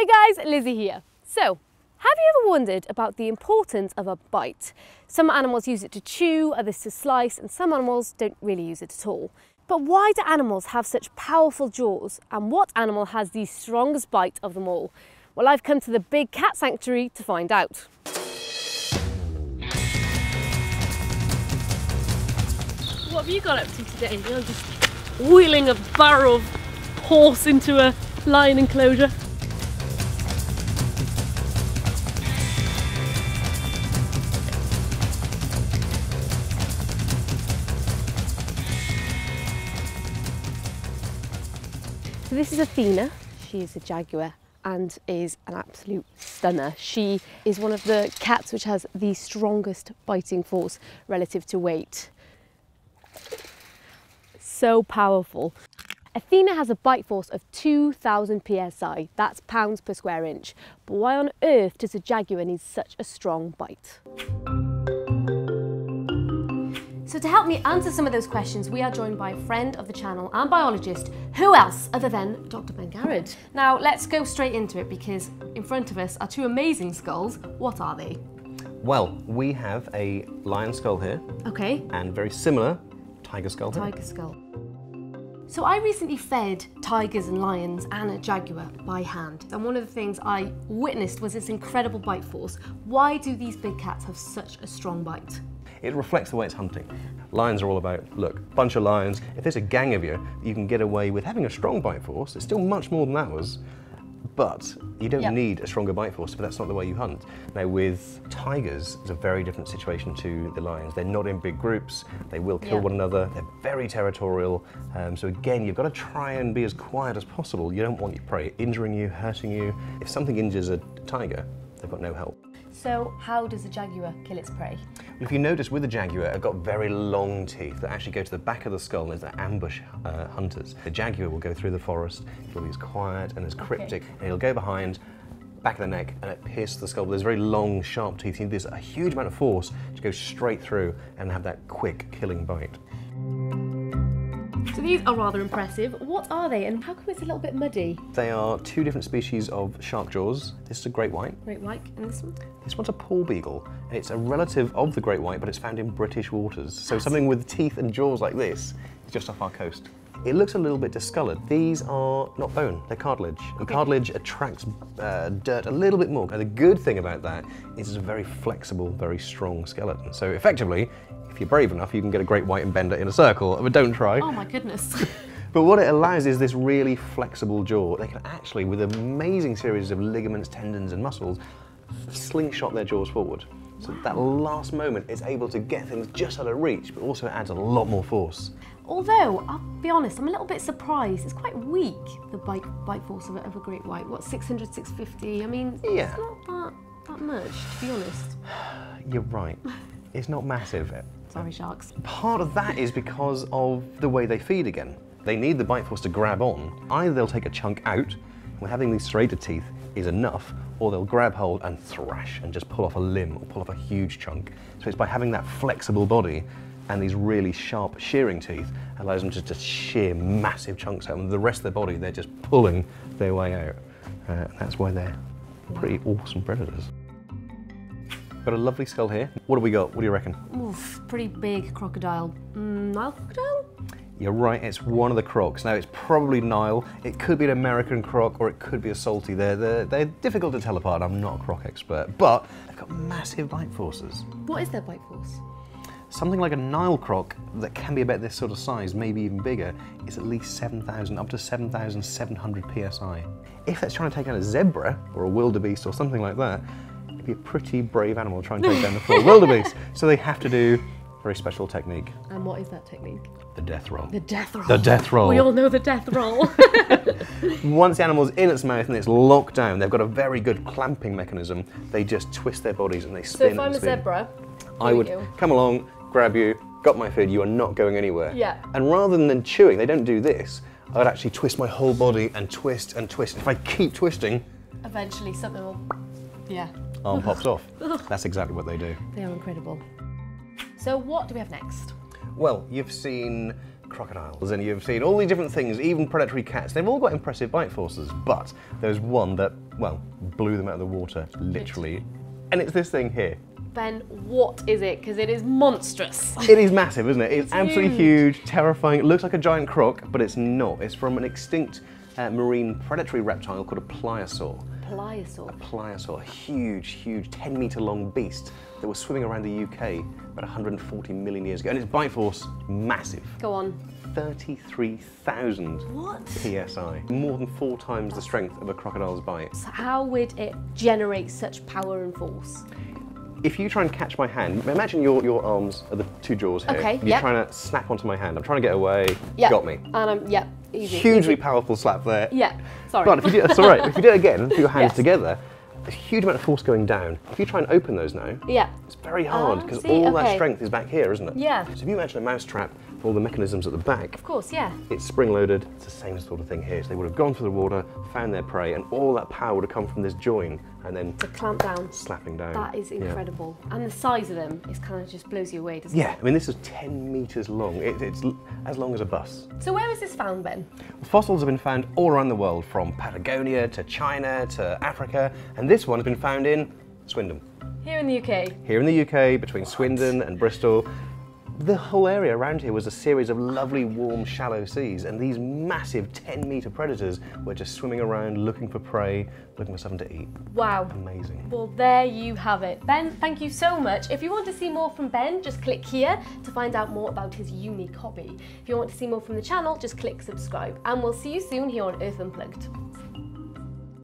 Hey guys, Lizzie here. So, have you ever wondered about the importance of a bite? Some animals use it to chew, others to slice, and some animals don't really use it at all. But why do animals have such powerful jaws? And what animal has the strongest bite of them all? Well, I've come to the big cat sanctuary to find out. What have you got up to today? You're just wheeling a barrow of horse into a lion enclosure. So this is Athena. She is a jaguar and is an absolute stunner. She is one of the cats which has the strongest biting force relative to weight. So powerful. Athena has a bite force of 2,000 psi, that's pounds per square inch. But why on earth does a jaguar need such a strong bite? So to help me answer some of those questions, we are joined by a friend of the channel and biologist. Who else other than Dr. Ben Garrod? Now let's go straight into it because in front of us are two amazing skulls. What are they? Well, we have a lion skull here Okay, and very similar tiger skull here. tiger skull. So I recently fed tigers and lions and a jaguar by hand. And one of the things I witnessed was this incredible bite force. Why do these big cats have such a strong bite? It reflects the way it's hunting. Lions are all about, look, bunch of lions. If there's a gang of you, you can get away with having a strong bite force. It's still much more than that was, but you don't Yep. need a stronger bite force, but that's not the way you hunt. Now with tigers, it's a very different situation to the lions. They're not in big groups, they will kill Yeah. one another, they're very territorial. Um, so again, you've got to try and be as quiet as possible. You don't want your prey injuring you, hurting you. If something injures a tiger, they've got no help. So how does a jaguar kill its prey? Well, If you notice with the jaguar, they've got very long teeth that actually go to the back of the skull as they ambush uh, hunters. The jaguar will go through the forest, it'll be as quiet and as cryptic, and it'll go behind, back of the neck, and it pierces the skull. There's very long, sharp teeth. You need this a huge amount of force to go straight through and have that quick, killing bite. So these are rather impressive. What are they and how come it's a little bit muddy? They are two different species of shark jaws. This is a great white. Great white and this one? This one's a porbeagle, and it's a relative of the great white, but it's found in British waters. So something with teeth and jaws like this is just off our coast. It looks a little bit discoloured. These are not bone, they're cartilage. And cartilage attracts uh, dirt a little bit more. And the good thing about that is it's a very flexible, very strong skeleton. So effectively, if you're brave enough, you can get a great white and bend it in a circle, but don't try. Oh my goodness. But what it allows is this really flexible jaw. They can actually, with an amazing series of ligaments, tendons, and muscles, slingshot their jaws forward. So that last moment is able to get things just out of reach, but also adds a lot more force. Although, I'll be honest, I'm a little bit surprised. It's quite weak, the bite, bite force of a, of a great white. What, 600, 650? I mean, Yeah. it's not that, that much, to be honest. You're right. It's not massive. Sorry, sharks. Part of that is because of the way they feed again. They need the bite force to grab on. Either they'll take a chunk out, when having these serrated teeth is enough, or they'll grab hold and thrash and just pull off a limb or pull off a huge chunk. So it's by having that flexible body and these really sharp shearing teeth allows them to just shear massive chunks out, and the rest of their body they're just pulling their way out. Uh, that's why they're pretty awesome predators. Got a lovely skull here. What do we got? What do you reckon? Oof, pretty big crocodile. Mm, Nile crocodile? You're right, it's one of the crocs. Now, it's probably Nile, it could be an American croc, or it could be a salty. They're, they're, they're difficult to tell apart, I'm not a croc expert, but they've got massive bite forces. What is their bite force? Something like a Nile croc that can be about this sort of size, maybe even bigger, is at least 7,000, up to 7,700 psi. If that's trying to take down a zebra, or a wildebeest, or something like that, it'd be a pretty brave animal trying to take down the full wildebeest. So they have to do a very special technique, And what is that technique? the death roll. The death roll. The death roll. We all know the death roll. Once the animal's in its mouth and it's locked down, they've got a very good clamping mechanism. They just twist their bodies and they spin. so if I'm a spin. zebra, I would go. come along, grab you, got my food, you are not going anywhere. Yeah. And rather than chewing, they don't do this. I would actually twist my whole body and twist and twist. If I keep twisting, eventually something will. Yeah, arm pops off. That's exactly what they do. they are incredible. So what do we have next? Well, you've seen crocodiles and you've seen all these different things, even predatory cats. They've all got impressive bite forces, but there's one that well, blew them out of the water, literally. And it's this thing here. Ben, what is it? Because it is monstrous. It is massive, isn't it? It's, It's absolutely huge. terrifying. It looks like a giant croc, but it's not. It's from an extinct uh, marine predatory reptile called a pliosaur. Pliosaur. Pliosaur, a huge, huge 10 metre long beast that was swimming around the UK about 140 million years ago. And its bite force, massive. Go on. 33,000 What? psi. More than four times the strength of a crocodile's bite. So how would it generate such power and force? If you try and catch my hand, imagine your, your arms are the two jaws here. Okay, You're yep. trying to snap onto my hand. I'm trying to get away. Yeah. Got me. And I'm, yeah, easy. Hugely easy. powerful slap there. Yeah, sorry. But if you do, that's all right. If you do it again, put your hands Yes. together, a huge amount of force going down. If you try and open those now, yeah. it's very hard Ah, because see, all that strength is back here, isn't it? Yeah. So if you imagine a mousetrap with all the mechanisms at the back, Of course, yeah. it's spring loaded. It's the same sort of thing here. So they would have gone through the water, found their prey, and all that power would have come from this join and then To clamp down. slapping down. That is Yeah. incredible. And the size of them is kind of just blows you away, doesn't it? Yeah, I mean, this is 10 metres long. It, it's as long as a bus. So where was this found, Ben? Fossils have been found all around the world, from Patagonia to China to Africa, and this one has been found in Swindon. Here in the UK. Here in the UK, between Swindon and Bristol, the whole area around here was a series of lovely, warm, shallow seas, and these massive 10 metre predators were just swimming around looking for prey, looking for something to eat. Wow. Amazing. Well, there you have it. Ben, thank you so much. If you want to see more from Ben, just click here to find out more about his unique hobby. If you want to see more from the channel, just click subscribe. And we'll see you soon here on Earth Unplugged.